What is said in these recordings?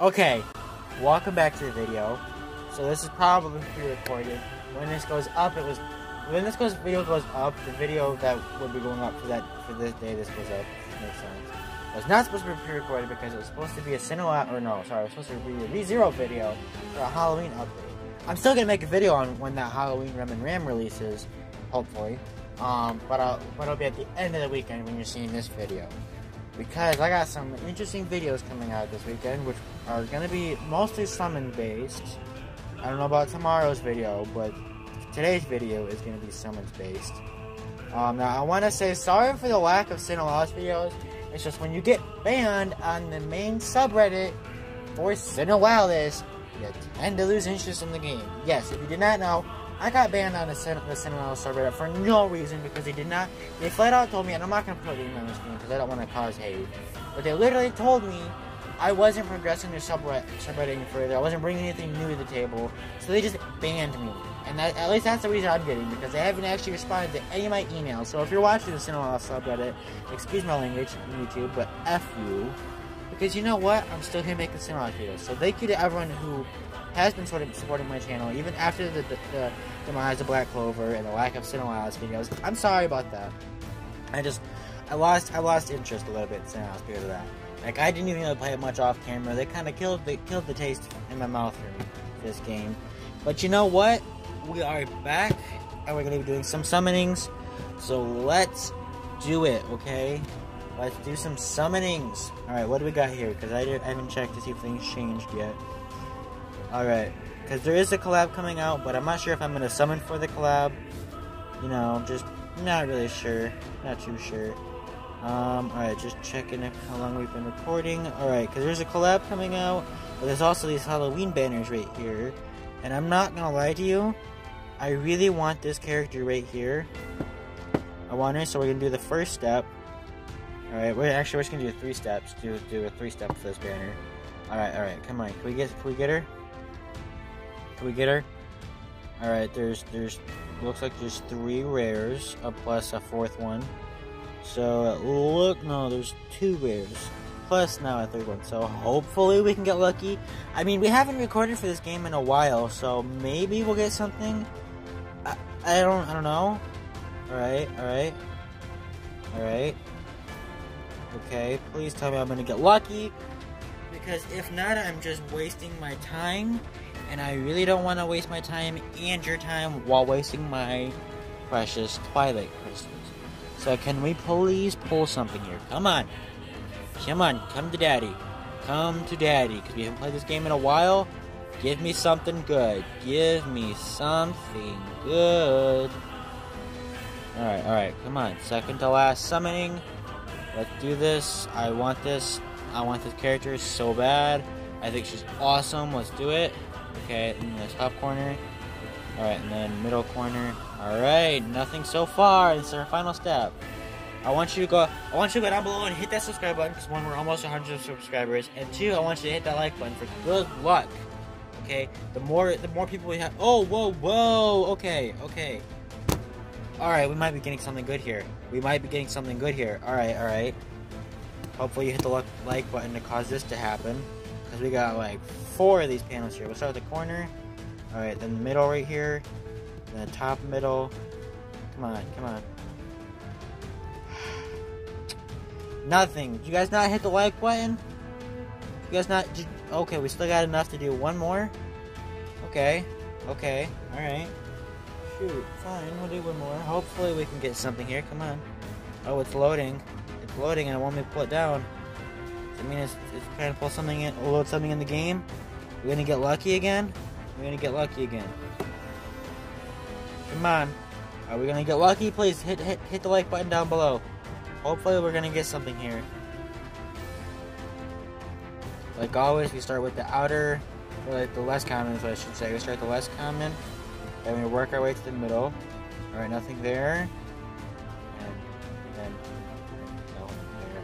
Okay, welcome back to the video. So this is probably pre-recorded. When this goes up, it was when this goes video goes up, the video that would be going up for that for this day this goes up. Makes sense. Was not supposed to be pre-recorded because it was supposed to be a Cinema or no, sorry, it was supposed to be a ReZero video for a Halloween update. I'm still gonna make a video on when that Halloween Rem and Ram releases, hopefully. Um, but I'll, but it'll be at the end of the weekend when you're seeing this video because I got some interesting videos coming out this weekend, which are going to be mostly summon based. I don't know about tomorrow's video, but today's video is going to be summons based. Um, now, I want to say sorry for the lack of SINoALICE videos. It's just when you get banned on the main subreddit for SINoALICE, you tend to lose interest in the game. Yes, if you did not know, I got banned on the, Cin- the subreddit for no reason because they did not. They flat out told me, and I'm not going to put the email on the screen because I don't want to cause hate, but they literally told me I wasn't progressing the subreddit any further. I wasn't bringing anything new to the table, so they just banned me. And that, at least that's the reason I'm getting because they haven't actually responded to any of my emails. So if you're watching the SINoALICE subreddit, excuse my language, YouTube, but f you. Because you know what? I'm still here making Cinema videos. So thank you to everyone who has been sort of supporting my channel, even after the, the, the demise of Black Clover and the lack of Cinema videos. I'm sorry about that. I just, I lost, I lost interest a little bit in Cinema because of that. Like I didn't even really play it much off camera. They kind of killed the killed the taste in my mouth for this game. But you know what? We are back, and we're gonna be doing some summonings. So let's do it, okay? Let's do some summonings. Alright, what do we got here? Because I, I haven't checked to see if things changed yet. Alright, because there is a collab coming out, but I'm not sure if I'm to summon for the collab. You know, just not really sure. Not too sure. Um, alright, just checking how long we've been recording. Alright, because there's a collab coming out, but there's also these Halloween banners right here. And I'm not to lie to you, I really want this character right here. I want her, so we're to do the first step. Alright, we're actually we're just gonna do three steps. Do do a three step for this banner. Alright, alright, come on. Can we get can we get her? Can we get her? Alright, there's there's looks like there's three rares, a plus a fourth one. So look no, there's two rares. Plus now a third one. So hopefully we can get lucky. I mean we haven't recorded for this game in a while, so maybe we'll get something. I, I don't I don't know. Alright, alright. Alright. Okay, please tell me I'm gonna get lucky. Because if not, I'm just wasting my time. And I really don't want to waste my time and your time while wasting my precious Twilight crystals. So can we please pull something here? Come on. Come on, come to daddy. Come to daddy. Because we haven't played this game in a while. Give me something good. Give me something good. Alright, alright, come on. Second to last summoning. Let's do this. I want this. I want this character so bad. I think she's awesome. Let's do it. Okay, in the top corner. Alright, and then middle corner. Alright, nothing so far. This is our final step. I want you to go. I want you to go down below and hit that subscribe button because one, we're almost 100 subscribers, and two, I want you to hit that like button for good luck. Okay, the more the more people we have. Oh, whoa, whoa. Okay, okay. Alright, we might be getting something good here. We might be getting something good here. Alright, alright. Hopefully you hit the like button to cause this to happen. Because we got like four of these panels here. We'll start with the corner. Alright, then the middle right here. Then the top middle. Come on, come on. Nothing. Did you guys not hit the like button? You guys not... Did, okay, we still got enough to do one more. Okay. Okay. Alright. Shoot, fine, we'll do one more. Hopefully we can get something here. Come on. Oh, it's loading. It's loading and it won't let me pull it down. Does it mean it's, it's trying to pull something in, load something in the game? We're gonna get lucky again? We're gonna get lucky again. Come on. Are we gonna get lucky? Please hit hit hit the like button down below. Hopefully we're gonna get something here. Like always, we start with the outer, or like the less common is what I should say. We start the less common, then we work our way to the middle. Alright, nothing there. And then no there.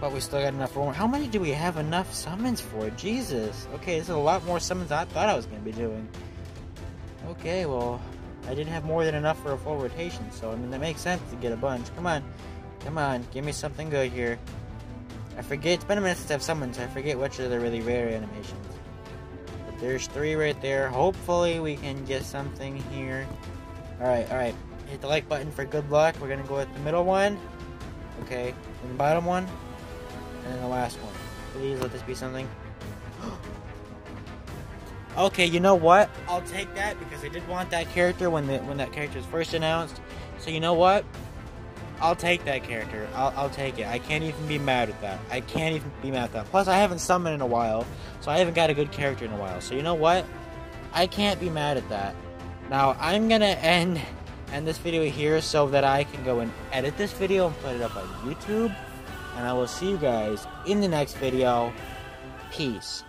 But we still got enough for. How many do we have enough summons for? Jesus. Okay, this is a lot more summons I thought I was gonna be doing. Okay, well, I didn't have more than enough for a full rotation, so I mean that makes sense to get a bunch. Come on, come on, give me something good here. I forget. It's been a minute since I've summoned, so I forget which are the really rare animations. But there's three right there. Hopefully we can get something here. All right, all right. Hit the like button for good luck. We're gonna go with the middle one. Okay, and the bottom one, and then the last one. Please let this be something. Okay, you know what? I'll take that because I did want that character when the when that character was first announced. So you know what? I'll take that character. I'll, I'll take it. I can't even be mad at that. I can't even be mad at that. Plus, I haven't summoned in a while, so I haven't got a good character in a while. So you know what? I can't be mad at that. Now I'm gonna end end this video here so that I can go and edit this video and put it up on YouTube. And I will see you guys in the next video. Peace.